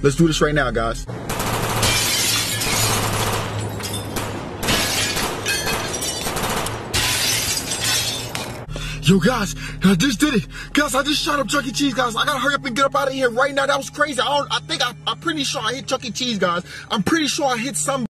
Let's do this right now, guys. Yo, guys, I just did it. Guys, I just shot up Chuck E. Cheese, guys. I gotta hurry up and get up out of here right now. That was crazy. I, I think I, I'm pretty sure I hit Chuck E. Cheese, guys. I'm pretty sure I hit some.